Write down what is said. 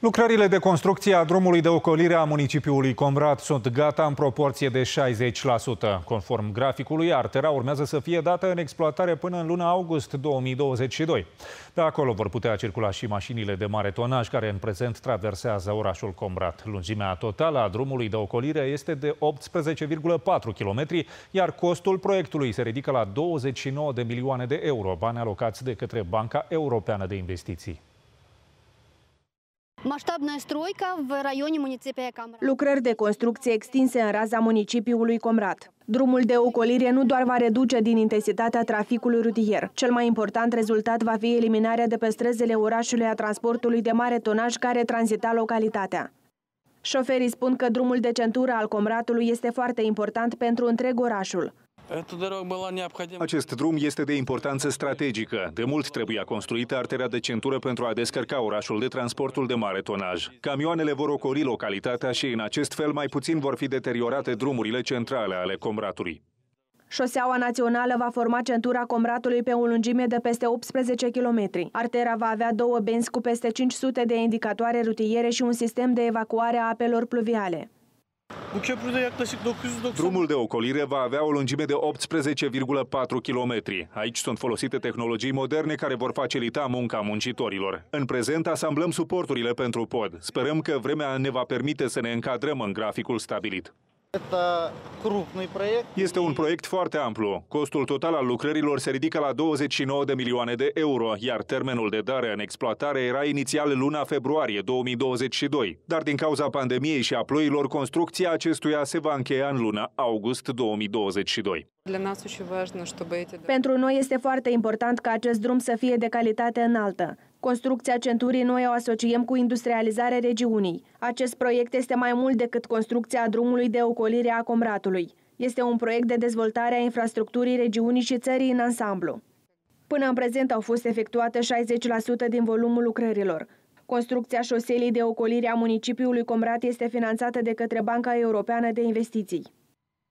Lucrările de construcție a drumului de ocolire a municipiului Comrat sunt gata în proporție de 60%. Conform graficului, artera urmează să fie dată în exploatare până în luna august 2022. De acolo vor putea circula și mașinile de mare tonaj care în prezent traversează orașul Comrat. Lungimea totală a drumului de ocolire este de 18,4 km, iar costul proiectului se ridică la 29 de milioane de euro, bani alocați de către Banca Europeană de Investiții. Lucrări de construcție extinse în raza municipiului Comrat. Drumul de ocolire nu doar va reduce din intensitatea traficului rutier. Cel mai important rezultat va fi eliminarea de pe străzile orașului a transportului de mare tonaj care tranzita localitatea. Șoferii spun că drumul de centură al Comratului este foarte important pentru întreg orașul. Acest drum este de importanță strategică. De mult trebuia construită arterea de centură pentru a descărca orașul de transportul de mare tonaj. Camioanele vor ocoli localitatea și în acest fel mai puțin vor fi deteriorate drumurile centrale ale Comratului. Șoseaua națională va forma centura Comratului pe o lungime de peste 18 km. Artera va avea două benzi cu peste 500 de indicatoare rutiere și un sistem de evacuare a apelor pluviale. Bu köprüde yaklaşık 990... Drumul de ocolire va avea o lungime de 18,4 km. Aici sunt folosite tehnologii moderne care vor facilita munca muncitorilor. În prezent asamblăm suporturile pentru pod. Sperăm că vremea ne va permite să ne încadrăm în graficul stabilit. Este un proiect foarte amplu. Costul total al lucrărilor se ridică la 29 de milioane de euro, iar termenul de dare în exploatare era inițial luna februarie 2022. Dar din cauza pandemiei și a ploilor, construcția acestuia se va încheia în luna august 2022. Pentru noi este foarte important ca acest drum să fie de calitate înaltă. Construcția centurii noi o asociem cu industrializarea regiunii. Acest proiect este mai mult decât construcția drumului de ocolire a Comratului. Este un proiect de dezvoltare a infrastructurii regiunii și țării în ansamblu. Până în prezent au fost efectuate 60% din volumul lucrărilor. Construcția șoselii de ocolire a municipiului Comrat este finanțată de către Banca Europeană de Investiții.